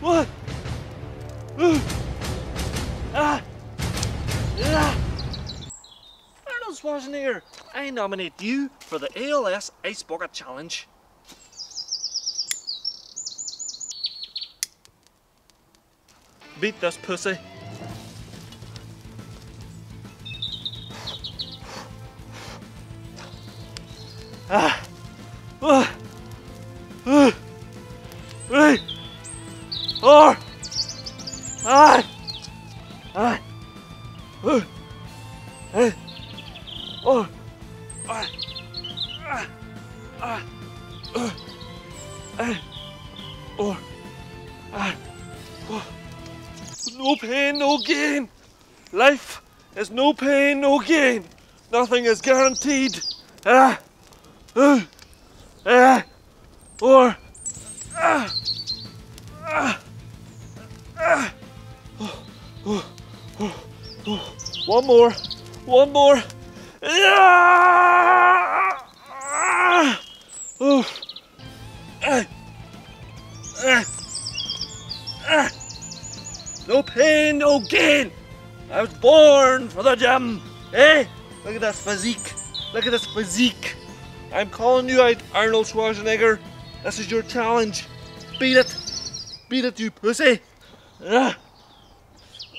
What? Ah. Ah. Arnold Schwarzenegger, I nominate you for the ALS Ice Bucket Challenge. Beat this pussy. Ah. Ah. Ah. Five. Five. Uh. Hey. Oh. Ah. Ah. Ah. Hey. Four. Five. Four. No pain, no gain. Life is no pain, no gain. Nothing is guaranteed. Ah. Uh. Ah. Ah. Ah. One more. One more. No pain, no gain. I was born for the gym. Hey, look at this physique. Look at this physique. I'm calling you out, Arnold Schwarzenegger. This is your challenge. Beat it. Beat it, you pussy. Ah.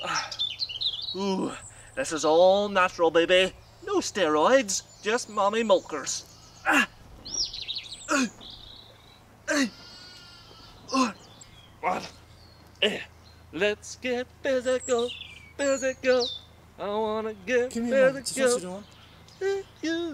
Ah. Ooh, this is all natural, baby. No steroids, just mommy milkers. Ah. Ah. Ah. Ah. What? Eh. Let's get physical, physical. I wanna get Give me a moment. Just what physical. you? You.